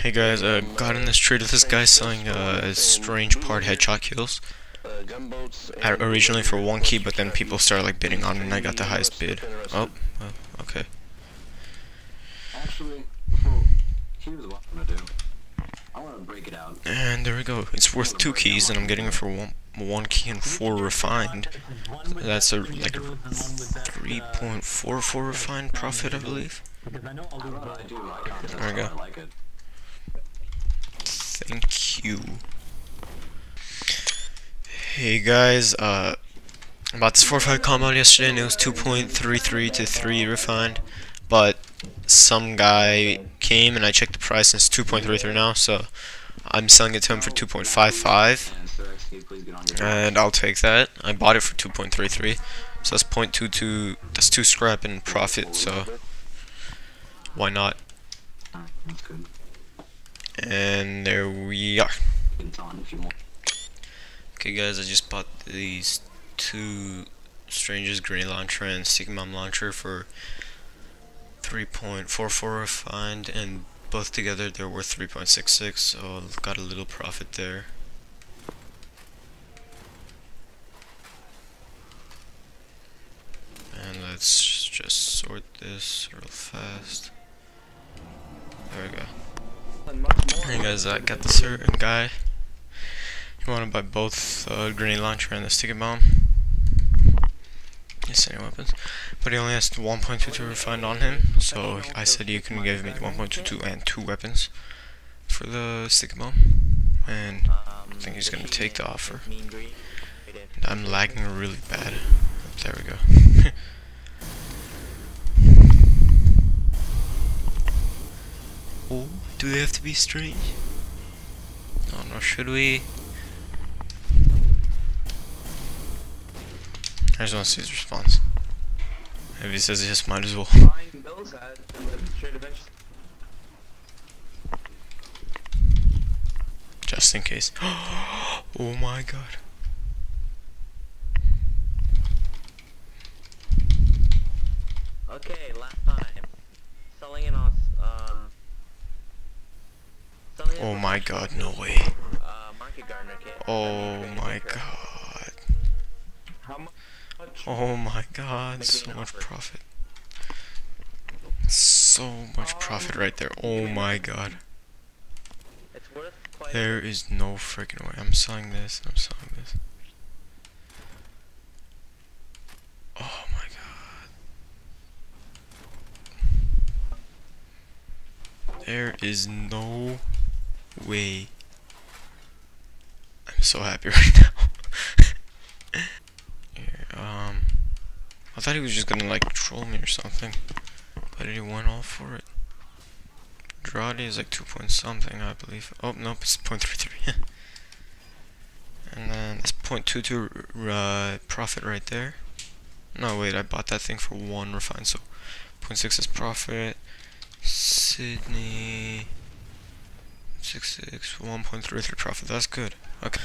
Hey guys, uh, got in this trade with this guy selling uh, strange part headshot kills. originally for one key, but then people started like bidding on it, and I got the highest bid. Oh, oh okay. Actually, here's what I'm gonna do. I want to break it out. And there we go. It's worth two keys, and I'm getting it for one one key and four refined. That's a like a 3.44 refined profit, I believe. There we go. Thank you. Hey guys, uh, about this 4-5 combo yesterday and it was 2.33 to 3 refined, but some guy came and I checked the price and it's 2.33 now, so I'm selling it to him for 2.55, and I'll take that. I bought it for 2.33, so that's 0.22, that's 2 scrap in profit, so why not? And there we are. Okay guys, I just bought these two Strangers Grenade Launcher and Bomb Launcher for 3.44 refined and both together they're worth 3.66 so got a little profit there. And let's just sort this real fast. There we go. Hey guys, I got the certain guy. You want to buy both uh, grenade launcher and the sticky bomb. Yes, any weapons. But he only has 1.22 refined on him, so I said you can give me 1.22 and two weapons for the sticky bomb. And I think he's gonna take the offer. I'm lagging really bad. There we go. oh. Do they have to be strange? Oh no, should we? I just want to see his response. If he says yes, might as well. Just in case. oh my god. Okay, last time. Selling in us, um... Oh my god, no way. Oh my god. Oh my god, so much profit. So much profit right there. Oh my god. There is no freaking way. I'm selling this, I'm selling this. Oh my god. There is no way. I'm so happy right now. yeah, um, I thought he was just gonna like troll me or something, but he went all for it. Dradi is like 2 point something, I believe. Oh, nope, it's 0.33. and then it's 0.22 uh, profit right there. No, wait, I bought that thing for 1 refined, so 0.6 is profit. Sydney. Six six one point three three profit. That's good. Okay.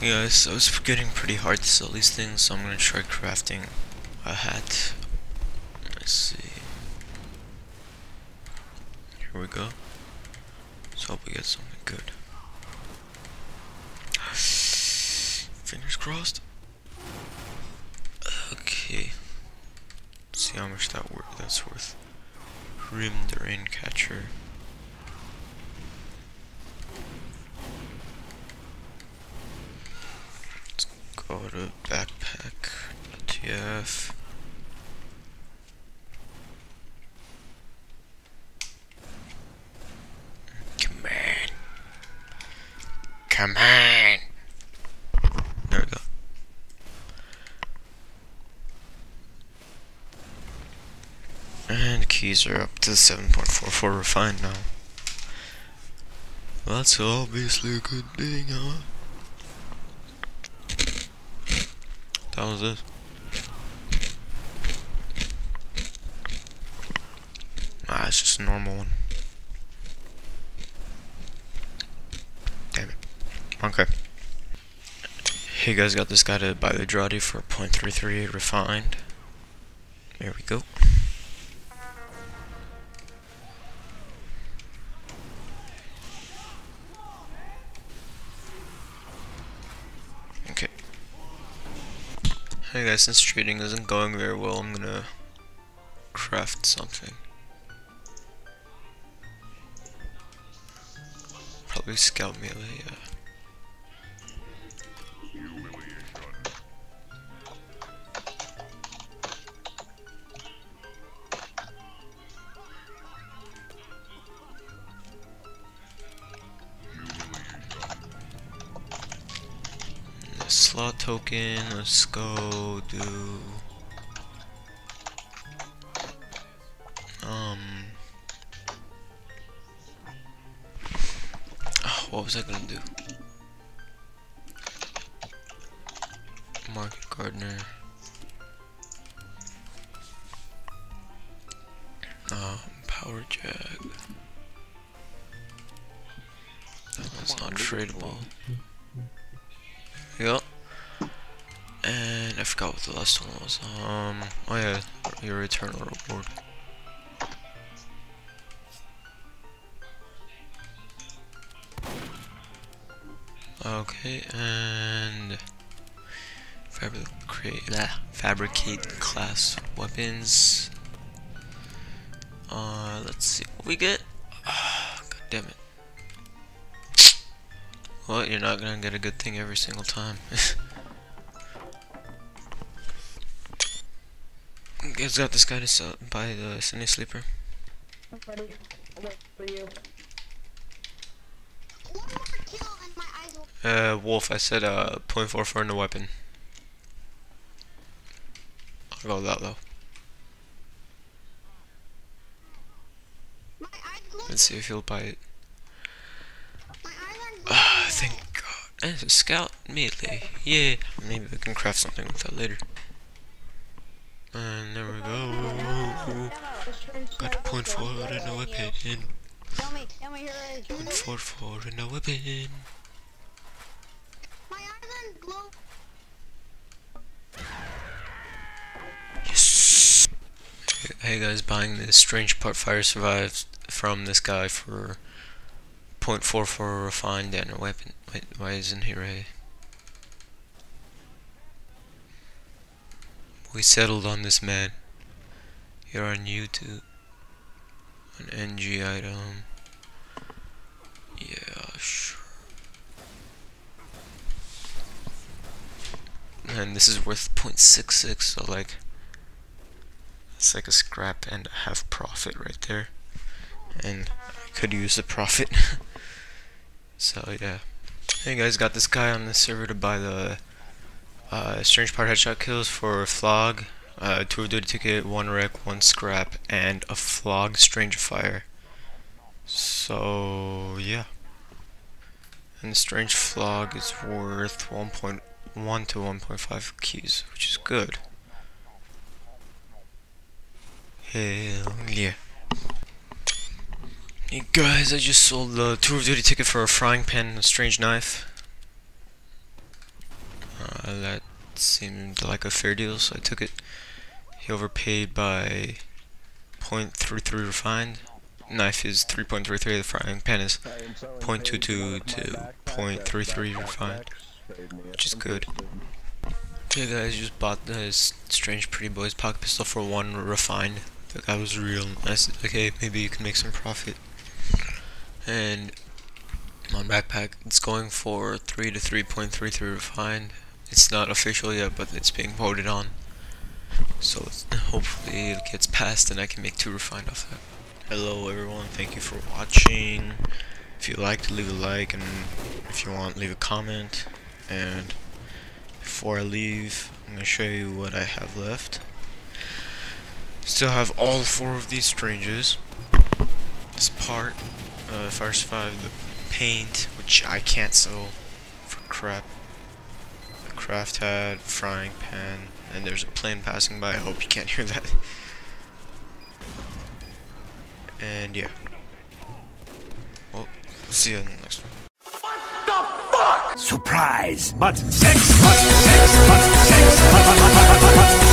guys, so it's getting pretty hard to sell these things, so I'm gonna try crafting a hat. Let's see. Here we go. Let's hope we get something good. Fingers crossed. Okay. Let's see how much that that's worth. Rimmed Raincatcher. Go to backpack, TF. Come on. Come on. There we go. And keys are up to 7.44 refined now. That's obviously a good thing, huh? That was it. Ah, it's just a normal one. Damn it. Okay. Hey guys, got this guy to buy the Dradi for 0.33 refined. There we go. Hey guys, since trading isn't going very well, I'm gonna craft something. Probably scout melee, yeah. Slot token, let's go do um oh, what was I gonna do? Market Gardener um Powerjack That was not tradable. Yep. I forgot what the last one was. Um, oh yeah, your eternal reward. Okay, and fabricate, ah, fabricate class weapons. Uh, let's see what we get. Oh, God damn it. Well, you're not gonna get a good thing every single time. guys got this guy to sell buy the Sydney Sleeper. Uh, Wolf, I said uh, .44 in the weapon. I'll go that though. Let's see if he'll buy it. Ah, thank God. And a scout immediately. Yeah. Maybe we can craft something with that later. And there we go. Got a point forward in the weapon. Tell me, tell me who it is. Point four four in the weapon. My island glow. Yes. Hey guys, buying this strange part fire survived from this guy for 0.44 refined and a weapon. Wait, why isn't he ready? We settled on this man. Here on YouTube. An NG item. Yeah, sure. And this is worth 0.66, so like it's like a scrap and a half profit right there. And I could use the profit. so yeah. Hey guys, got this guy on the server to buy the uh, strange part headshot kills for flog, uh, tour of duty ticket, one wreck, one scrap, and a flog strange fire. So yeah. And the strange flog is worth 1.1 to 1.5 keys, which is good. Hell yeah. Hey guys, I just sold the tour of duty ticket for a frying pan and a strange knife. Uh, that seemed like a fair deal, so I took it. He overpaid by 0.33 refined. Knife is 3.33, the frying pan is 0.22 to 0.33 refined, which is good. Yeah guys, just bought this strange pretty boy's pocket pistol for 1 refined. Guy was real nice. Okay, maybe you can make some profit. And my backpack, it's going for 3 to 3.33 refined. It's not official yet, but it's being voted on. So hopefully it gets passed and I can make 2 refined off that. Hello everyone, thank you for watching. If you liked, leave a like, and if you want, leave a comment. And before I leave, I'm going to show you what I have left. Still have all four of these stranges. This part, uh, I survive the paint, which I can't sell for crap. The craft hat, frying pan, and there's a plane passing by. I hope you can't hear that. And yeah. Well, see you in the next one. What the fuck? Surprise! But sex, but sex, but sex, but, but, but, but, but, but,